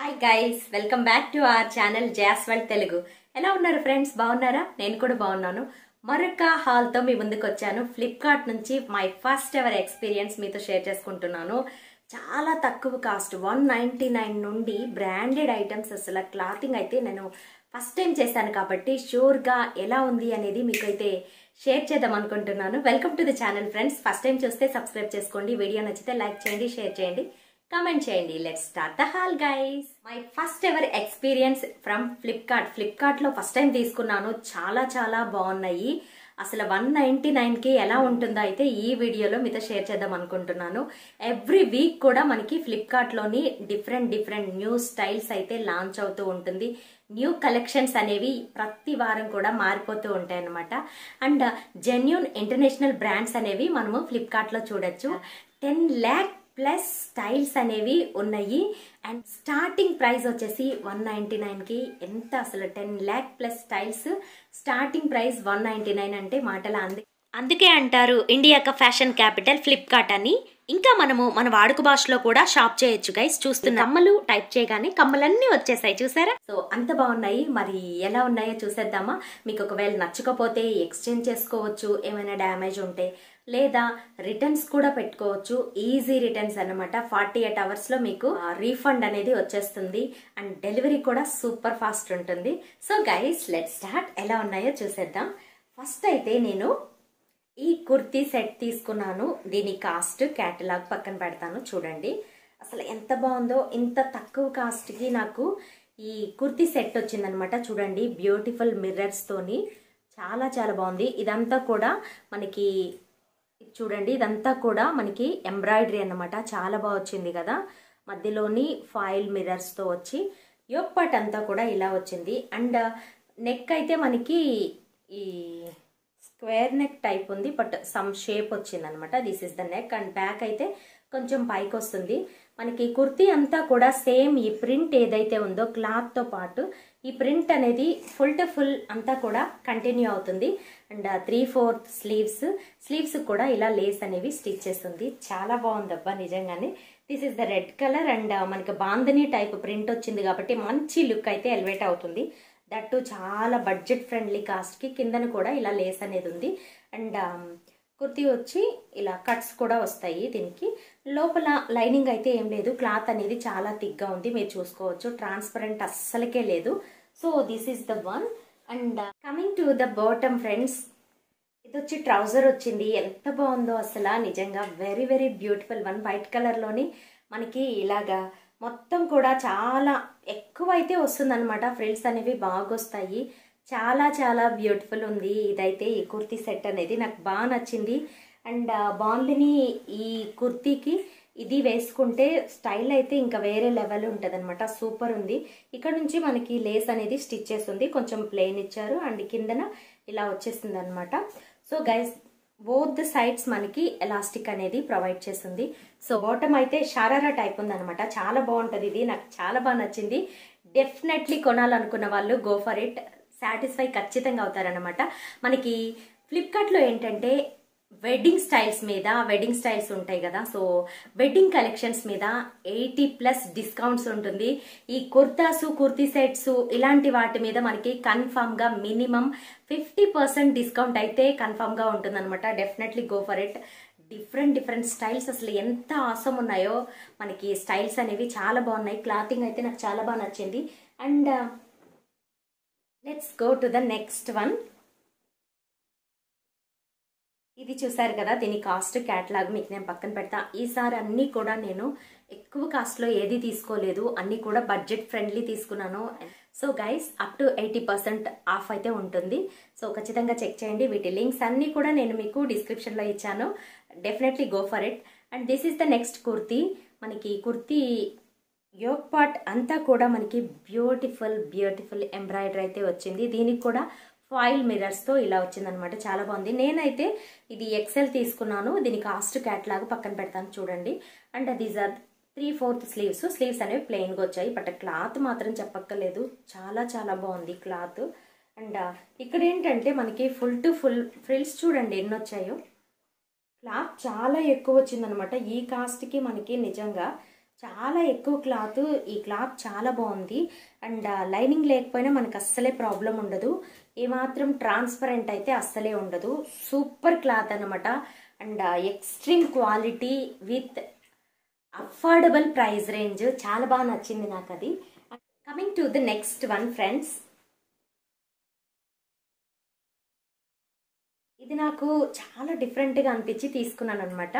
Hi guys welcome back to our channel Jaswal Telugu ఎలా ఉన్నారు friends బాగున్నారా? నేను కూడా బాగున్నాను. మరొక హాల్తో మీ ముందుకు వచ్చాను. ఫ్లిప్కార్ట్ నుంచి మై ఫస్ట్ ఎవర్ ఎక్స్పీరియన్స్ మీతో షేర్ చేసుకుంటున్నాను. చాలా తక్కువ కాస్ట్ వన్ నైంటీ నైన్ నుండి బ్రాండెడ్ ఐటమ్స్ అసలు క్లాతింగ్ అయితే నేను ఫస్ట్ టైం చేశాను కాబట్టి షూర్గా ఎలా ఉంది అనేది మీకు అయితే షేర్ చేద్దాం అనుకుంటున్నాను. Welcome to the channel friends first time చూస్తే సబ్స్క్రైబ్ చేసుకోండి. వీడియో నచ్చితే లైక్ చేయండి షేర్ చేయండి. కమెంట్ చేయండి. Let start the haul guys my first ever experience from Flipkart ఫ్లిప్కార్ట్లో ఫస్ట్ టైం తీసుకున్నాను. చాలా చాలా బాగున్నాయి. అసలు వన్ నైంటీ నైన్కి ఎలా ఉంటుందో అయితే ఈ వీడియోలో మీతో షేర్ చేద్దాం అనుకుంటున్నాను. ఎవ్రీ వీక్ కూడా మనకి ఫ్లిప్కార్ట్లోని డిఫరెంట్ డిఫరెంట్ న్యూ స్టైల్స్ అయితే లాంచ్ అవుతూ ఉంటుంది. న్యూ కలెక్షన్స్ అనేవి ప్రతి వారం కూడా మారిపోతూ ఉంటాయి అన్నమాట. అండ్ జెన్యున్ ఇంటర్నేషనల్ బ్రాండ్స్ అనేవి మనము ఫ్లిప్కార్ట్లో చూడొచ్చు. టెన్ ల్యాక్ ప్లస్ స్టైల్స్ అనేవి ఉన్నాయి. అండ్ స్టార్టింగ్ ప్రైస్ వచ్చేసి వన్ నైంటీ నైన్కి ఎంత అసలు ten lakh plus styles. Starting price one ninety nine అంటే మాటల అంది. అందుకే అంటారు ఇండియా యొక్క ఫ్యాషన్ క్యాపిటల్ ఫ్లిప్కార్ట్ అని. ఇంకా మనము మన వాడుక భాషలో కూడా షాప్ చేయొచ్చు గైస్ చూస్తున్న కమ్మలు టైప్ చేయగానే కమ్మలన్నీ వచ్చేసాయి చూసారా? సో అంత బాగున్నాయి. మరి ఎలా ఉన్నాయో చూసేద్దామా? మీకు ఒకవేళ నచ్చకపోతే ఎక్స్చేంజ్ చేసుకోవచ్చు. ఏమైనా డ్యామేజ్ ఉంటే లేదా రిటర్న్స్ కూడా పెట్టుకోవచ్చు. ఈజీ రిటర్న్స్ అనమాట ఫార్టీ ఎయిట్ అవర్స్లో మీకు రీఫండ్ అనేది వచ్చేస్తుంది. అండ్ డెలివరీ కూడా సూపర్ ఫాస్ట్ ఉంటుంది. సో గైస్ లెట్ స్టార్ట్ ఎలా ఉన్నాయో చూసేద్దాం. ఫస్ట్ అయితే నేను ఈ కుర్తీ సెట్ తీసుకున్నాను. దీని కాస్ట్ క్యాటలాగ్ పక్కన పెడతాను చూడండి. అసలు ఎంత బాగుందో ఇంత తక్కువ కాస్ట్కి నాకు ఈ కుర్తీ సెట్ వచ్చిందనమాట. చూడండి బ్యూటిఫుల్ మిర్రర్స్తోని చాలా చాలా బాగుంది. ఇదంతా కూడా మనకి చూడండి ఇదంతా కూడా మనకి ఎంబ్రాయిడరీ అన్నమాట. చాలా బాగా వచ్చింది కదా. మధ్యలోని ఫాయిల్ మిర్రర్స్తో వచ్చి యోక్ అంతా కూడా ఇలా వచ్చింది. అండ్ నెక్ అయితే మనకి ఈ స్క్వేర్ నెక్ టైప్ ఉంది బట్ సమ్ షేప్ వచ్చింది అనమాట this is the neck and back అయితే కొంచెం పైకి వస్తుంది మనకి కుర్తీ అంతా కూడా సేమ్ ఈ ప్రింట్ ఏదైతే ఉందో క్లాత్తో పాటు ఈ ప్రింట్ అనేది ఫుల్ టు ఫుల్ అంతా కూడా కంటిన్యూ అవుతుంది. And three fourth sleeves sleeves కూడా ఇలా లేస్ అనేవి స్టిచ్ చేస్తుంది. చాలా బాగుంది అబ్బా నిజంగానే this is the red colour and మనకి బాందని టైప్ ప్రింట్ వచ్చింది కాబట్టి మంచి లుక్ అయితే ఎలివేట్ అవుతుంది. దట్టు చాలా బడ్జెట్ ఫ్రెండ్లీ కాస్ట్కి కిందన కూడా ఇలా లేస్ అనేది ఉంది. అండ్ um, కుర్తి వచ్చి ఇలా కట్స్ కూడా వస్తాయి దీనికి. లోపల లైనింగ్ అయితే ఏం లేదు. క్లాత్ అనేది చాలా థిక్గా ఉంది. మీరు చూసుకోవచ్చు. ట్రాన్స్పరెంట్ అస్సలకే లేదు. So this is the one and coming to the bottom friends ఇది వచ్చి ట్రౌజర్ వచ్చింది. ఎంత బాగుందో అసలు. నిజంగా very very beautiful one white కలర్లోని మనకి ఇలాగా మొత్తం కూడా చాలా ఎక్కువ అయితే వస్తుందన్నమాట. ఫ్రిల్స్ అనేవి బాగా వస్తాయి చాలా చాలా బ్యూటిఫుల్ ఉంది. ఇదైతే ఈ కుర్తీ సెట్ అనేది నాకు బాగా నచ్చింది. అండ్ బాగుందిని ఈ కుర్తీకి ఇది వేసుకుంటే స్టైల్ అయితే ఇంకా వేరే లెవెల్ ఉంటుంది అనమాట సూపర్ ఉంది. ఇక్కడ నుంచి మనకి లేస్ అనేది స్టిచ్ చేస్తుంది కొంచెం ప్లెయిన్ ఇచ్చారు. అండ్ కిందన ఇలా వచ్చేసింది అనమాట so guys both the sides మనకి ఎలాస్టిక్ అనేది ప్రొవైడ్ చేస్తుంది. సో బాటమ్ అయితే షారారా టైప్ ఉందనమాట చాలా బాగుంటుంది ఇది. నాకు చాలా బాగా నచ్చింది. డెఫినెట్లీ కొనాలనుకున్న వాళ్ళు గో ఫర్ ఇట్ సాటిస్ఫై ఖచ్చితంగా అవుతారనమాట మనకి ఫ్లిప్కార్ట్లో ఏంటంటే వెడ్డింగ్ స్టైల్స్ మీద వెడ్డింగ్ స్టైల్స్ ఉంటాయి కదా సో వెడ్డింగ్ కలెక్షన్స్ మీద ఎయిటీ ప్లస్ డిస్కౌంట్స్ ఉంటుంది. ఈ కుర్తాసు కుర్తీ సెట్స్ ఇలాంటి వాటి మీద మనకి కన్ఫామ్గా మినిమం ఫిఫ్టీ పర్సెంట్ డిస్కౌంట్ అయితే కన్ఫామ్గా ఉంటుందన్నమాట. Definitely go for it different different styles అసలు ఎంత ఆసం ఉన్నాయో మనకి స్టైల్స్ అనేవి చాలా బాగున్నాయి. క్లాతింగ్ అయితే నాకు చాలా బాగా నచ్చింది. And let's go to the next one ఇది చూసారు కదా దీని కాస్ట్ క్యాటలాగ్ మీకు నేను పక్కన పెడతా. ఈసారి అన్నీ కూడా నేను ఎక్కువ కాస్ట్లో ఏది తీసుకోలేదు అన్నీ కూడా బడ్జెట్ ఫ్రెండ్లీ తీసుకున్నాను. So guys up to eighty percent off అయితే ఉంటుంది. సో ఖచ్చితంగా చెక్ చేయండి. వీటి లింక్స్ అన్నీ కూడా నేను మీకు డిస్క్రిప్షన్లో ఇచ్చాను. Definitely go for it and this is the next kurti మనకి కుర్తీ యోగ్ పార్ట్ అంతా కూడా మనకి బ్యూటిఫుల్ బ్యూటిఫుల్ ఎంబ్రాయిడరీ అయితే వచ్చింది. దీనికి కూడా ఫాయిల్ మిరర్స్తో ఇలా వచ్చిందనమాట. చాలా బాగుంది. నేనైతే ఇది ఎక్సెల్ తీసుకున్నాను. దీని కాస్ట్ క్యాట్లాగ్ పక్కన పెడతాను చూడండి. And these are three fourth sleeves sleeves అనేవి ప్లెయిన్గా వచ్చాయి. బట్ క్లాత్ మాత్రం చెప్పక్కర్లేదు. చాలా చాలా బాగుంది క్లాత్. అండ్ uh, ఇక్కడ ఏంటంటే మనకి ఫుల్ టు ఫుల్ ఫ్రిల్స్ చూడండి ఎన్ని వచ్చాయో. క్లాత్ చాలా ఎక్కువ వచ్చిందనమాట. ఈ కాస్ట్కి మనకి నిజంగా చాలా ఎక్కువ క్లాత్ ఈ క్లాత్ చాలా బాగుంది. అండ్ లైనింగ్ లేకపోయినా మనకు అస్సలే ప్రాబ్లం ఉండదు. ఏమాత్రం ట్రాన్స్పరెంట్ అయితే అస్సలే ఉండదు. సూపర్ క్లాత్ అనమాట and extreme quality with affordable price range. చాలా బాగా నచ్చింది నాకు అది coming to the next one friends ఇది నాకు చాలా డిఫరెంట్గా అనిపించి తీసుకున్నాను అనమాట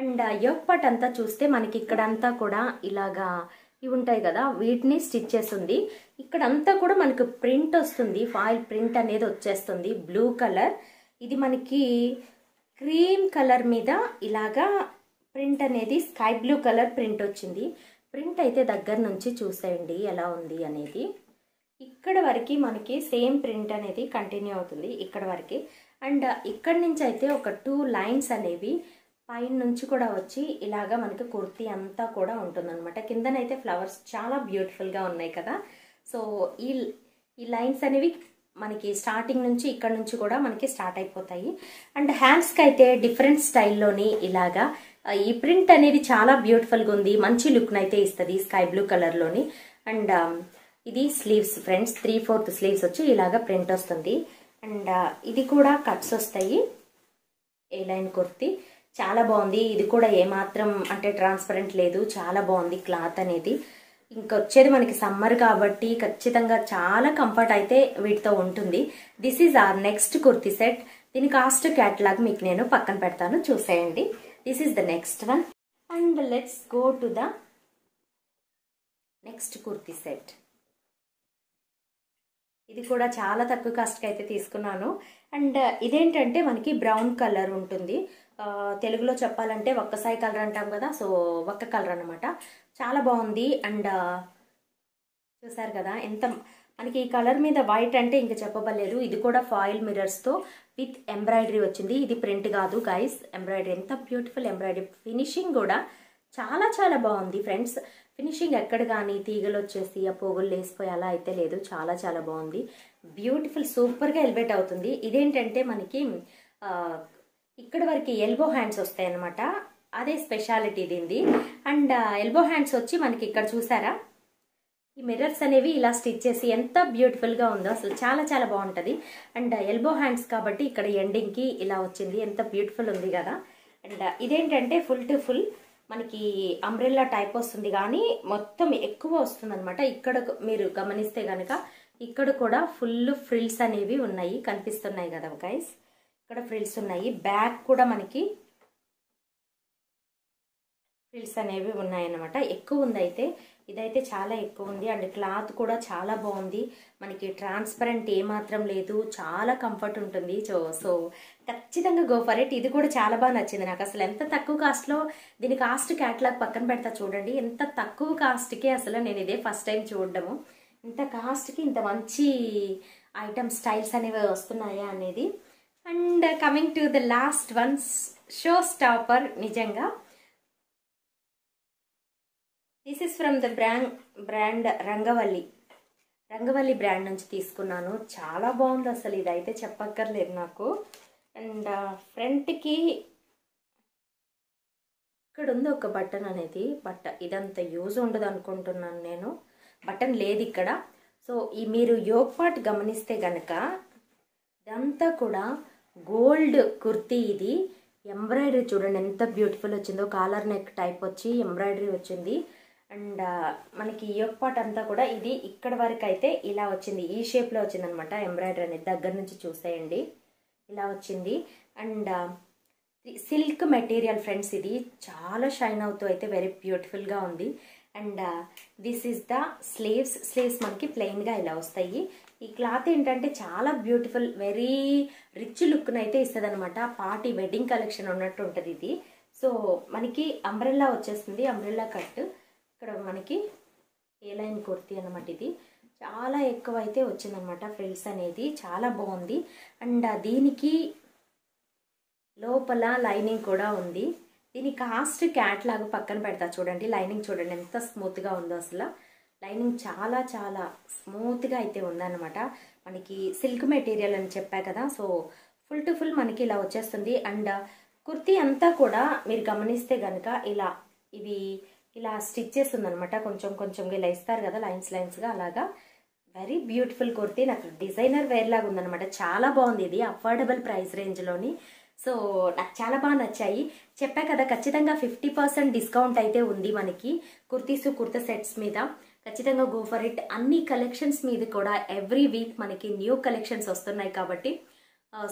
అండ్ ఎప్పటి అంతా చూస్తే మనకి ఇక్కడంతా కూడా ఇలాగా ఇవి ఉంటాయి కదా వీటిని స్టిచ్ చేస్తుంది. ఇక్కడంతా కూడా మనకు ప్రింట్ వస్తుంది ఫాయిల్ ప్రింట్ అనేది వచ్చేస్తుంది బ్లూ కలర్. ఇది మనకి క్రీమ్ కలర్ మీద ఇలాగా ప్రింట్ అనేది స్కై బ్లూ కలర్ ప్రింట్ వచ్చింది. ప్రింట్ అయితే దగ్గర నుంచి చూసేయండి ఎలా ఉంది అనేది. ఇక్కడ వరకు మనకి సేమ్ ప్రింట్ అనేది కంటిన్యూ అవుతుంది ఇక్కడ వరకు. అండ్ ఇక్కడ నుంచి అయితే ఒక టూ లైన్స్ అనేవి పైన నుంచి కూడా వచ్చి ఇలాగా మనకి కుర్తీ అంతా కూడా ఉంటుందన్నమాట. కిందనైతే ఫ్లవర్స్ చాలా బ్యూటిఫుల్గా ఉన్నాయి కదా. సో ఈ ఈ లైన్స్ అనేవి మనకి స్టార్టింగ్ నుంచి ఇక్కడ నుంచి కూడా మనకి స్టార్ట్ అయిపోతాయి. అండ్ హ్యాండ్స్కి అయితే డిఫరెంట్ స్టైల్లోని ఇలాగా ఈ ప్రింట్ అనేది చాలా బ్యూటిఫుల్గా ఉంది. మంచి లుక్ని అయితే ఇస్తుంది స్కై బ్లూ కలర్లోని. అండ్ ఇది sleeves friends three fourth sleeves వచ్చి ఇలాగ ప్రింట్ వస్తుంది. అండ్ ఇది కూడా కట్స్ వస్తాయి. A line kurti. చాలా బాగుంది. ఇది కూడా ఏమాత్రం అంటే ట్రాన్స్పరెంట్ లేదు. చాలా బాగుంది క్లాత్ అనేది. ఇంకొచ్చేది మనకి సమ్మర్ కాబట్టి ఖచ్చితంగా చాలా కంఫర్ట్ అయితే వీటితో ఉంటుంది. This is our next kurti set దీని కాస్ట్ క్యాటలాగ్ మీకు నేను పక్కన పెడతాను. చూసేయండి. This is the next one and let's go to the next kurti set ఇది కూడా చాలా తక్కువ కాస్ట్కి అయితే తీసుకున్నాను. అండ్ ఇదేంటంటే మనకి బ్రౌన్ కలర్ ఉంటుంది. తెలుగులో చెప్పాలంటే ఒక్కసాయి కలర్ అంటాం కదా సో ఒక్క కలర్ అనమాట చాలా బాగుంది. అండ్ చూసారు కదా ఎంత మనకి ఈ కలర్ మీద వైట్ అంటే ఇంకా చెప్పబలేదు ఇది కూడా ఫాయిల్ మిరర్స్తో విత్ ఎంబ్రాయిడరీ వచ్చింది. ఇది ప్రింట్ కాదు గైస్ ఎంబ్రాయిడరీ ఎంత బ్యూటిఫుల్ ఎంబ్రాయిడరీ ఫినిషింగ్ కూడా చాలా చాలా బాగుంది ఫ్రెండ్స్ ఫినిషింగ్ ఎక్కడ కానీ తీగలు వచ్చేసి ఆ పోగులు లేసిపోయి అలా అయితే లేదు. చాలా చాలా బాగుంది. బ్యూటిఫుల్ సూపర్గా ఎలివేట్ అవుతుంది. ఇదేంటంటే మనకి ఇక్కడ వరకు ఎల్బో హ్యాండ్స్ వస్తాయి అనమాట అదే స్పెషాలిటీ దీనిది. అండ్ ఎల్బో హ్యాండ్స్ వచ్చి మనకి ఇక్కడ చూసారా? ఈ మిర్రర్స్ అనేవి ఇలా స్టిచ్ చేసి ఎంత బ్యూటిఫుల్గా ఉందో అసలు చాలా చాలా బాగుంటుంది. అండ్ ఎల్బో హ్యాండ్స్ కాబట్టి ఇక్కడ ఎండింగ్కి ఇలా వచ్చింది. ఎంత బ్యూటిఫుల్ ఉంది కదా? అండ్ ఇదేంటంటే ఫుల్ టు ఫుల్ మనకి అంబ్రెల్లా టైప్ వస్తుంది కానీ మొత్తం ఎక్కువ వస్తుంది అనమాట ఇక్కడ మీరు గమనిస్తే కనుక ఇక్కడ కూడా ఫుల్ ఫ్రిల్స్ అనేవి ఉన్నాయి కనిపిస్తున్నాయి కదా గైస్ ఇక్కడ ఫ్రిల్స్ ఉన్నాయి. బ్యాక్ కూడా మనకి ఫ్రిల్స్ అనేవి ఉన్నాయన్నమాట. ఎక్కువ ఉంది అయితే. ఇదైతే చాలా ఎక్కువ ఉంది. అండ్ క్లాత్ కూడా చాలా బాగుంది. మనకి ట్రాన్స్పరెంట్ ఏమాత్రం లేదు. చాలా కంఫర్ట్ ఉంటుంది. సో సో ఖచ్చితంగా గోఫరెట్ ఇట్ ఇది కూడా చాలా బాగా నచ్చింది నాకు. అసలు ఎంత తక్కువ కాస్ట్లో దీని కాస్ట్ క్యాట్లాగ్ పక్కన పెడతా చూడండి. ఎంత తక్కువ కాస్ట్కి అసలు నేను ఇదే ఫస్ట్ టైం చూడడము. ఇంత కాస్ట్కి ఇంత మంచి ఐటమ్ స్టైల్స్ అనేవి వస్తున్నాయా అనేది and coming to the last ones show stopper నిజంగా. This is from the brand brand Rangavalli Rangavalli brand నుంచి తీసుకున్నాను. చాలా బాగుంది అసలు ఇదైతే చెప్పక్కర్లేదు నాకు. అండ్ ఫ్రంట్కి uh, ఇక్కడ ఉంది ఒక బటన్ అనేది. బట్ ఇదంత యూజ్ ఉండదు అనుకుంటున్నాను నేను. బటన్ లేదు ఇక్కడ. సో ఈ మీరు యోగ్ పార్ట్ గమనిస్తే గనక ఇదంతా కూడా గోల్డ్ కుర్తీ ఇది. ఎంబ్రాయిడరీ చూడండి ఎంత బ్యూటిఫుల్ వచ్చిందో. కాలర్ నెక్ టైప్ వచ్చి ఎంబ్రాయిడరీ వచ్చింది. అండ్ మనకి యోక్ పార్ట్ అంతా కూడా ఇది ఇక్కడ వరకు అయితే ఇలా వచ్చింది. ఈ షేప్లో వచ్చింది అనమాట ఎంబ్రాయిడరీ అనేది. దగ్గర నుంచి చూసేయండి. ఇలా వచ్చింది. అండ్ సిల్క్ మెటీరియల్ ఫ్రెండ్స్ ఇది చాలా షైన్ అవుతూ అయితే వెరీ బ్యూటిఫుల్గా ఉంది. And this is the sleeves sleeves మనకి ప్లెయిన్గా ఇలా వస్తాయి. ఈ క్లాత్ ఏంటంటే చాలా బ్యూటిఫుల్ వెరీ రిచ్ లుక్ని అయితే ఇస్తుంది అనమాట పార్టీ వెడ్డింగ్ కలెక్షన్ ఉన్నట్టు ఉంటుంది ఇది. సో మనకి అంబ్రెల్లా వచ్చేస్తుంది అంబ్రెల్లా కట్. ఇక్కడ మనకి ఏ లైన్ కుర్తీ అనమాట ఇది. చాలా ఎక్కువ అయితే వచ్చిందనమాట ఫ్రిల్స్ అనేది. చాలా బాగుంది. అండ్ దీనికి లోపల లైనింగ్ కూడా ఉంది. దీని కాస్ట్ క్యాట్ లాగా పక్కన పెడతా చూడండి. లైనింగ్ చూడండి ఎంత స్మూత్గా ఉందో అసలు. లైనింగ్ చాలా చాలా స్మూత్గా అయితే ఉందన్నమాట. మనకి సిల్క్ మెటీరియల్ అని చెప్పా కదా సో ఫుల్ టు ఫుల్ మనకి ఇలా వచ్చేస్తుంది. అండ్ కుర్తీ అంతా కూడా మీరు గమనిస్తే కనుక ఇలా ఇది ఇలా స్టిచ్ చేస్తుంది కొంచెం కొంచెం ఇలా ఇస్తారు కదా లైన్స్ లైన్స్గా అలాగా. Very beautiful kurti. నాకు డిజైనర్ వేర్ లాగా ఉందన్నమాట. చాలా బాగుంది ఇది అఫోర్డబుల్ ప్రైస్ రేంజ్లోని. సో నాకు చాలా బాగా నచ్చాయి. చెప్పా కదా ఖచ్చితంగా ఫిఫ్టీ పర్సెంట్ డిస్కౌంట్ అయితే ఉంది మనకి కుర్తీస్ కుర్తా సెట్స్ మీద. ఖచ్చితంగా గో ఫర్ ఇట్ అన్ని కలెక్షన్స్ మీద కూడా ఎవ్రీ వీక్ మనకి న్యూ కలెక్షన్స్ వస్తున్నాయి కాబట్టి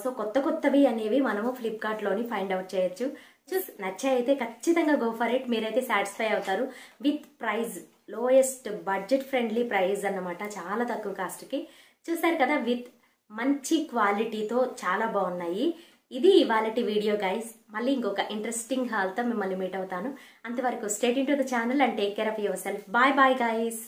సో కొత్త కొత్తవి అనేవి మనము ఫ్లిప్కార్ట్లోని ఫైండ్ అవుట్ చేయొచ్చు. చూస్ నచ్చాయితే ఖచ్చితంగా గో ఫర్ ఇట్ మీరైతే సాటిస్ఫై అవుతారు. With price lowest budget friendly price అన్నమాట. చాలా తక్కువ కాస్ట్కి చూసారు కదా విత్ మంచి క్వాలిటీతో చాలా బాగున్నాయి. ఇది ఇవాళటి వీడియో గైస్ మళ్ళీ ఇంకొక ఇంట్రెస్టింగ్ హాల్తో మిమ్మల్ని మీట్ అవుతాను. అంతవరకు stay in to the channel and take care of yourself bye bye guys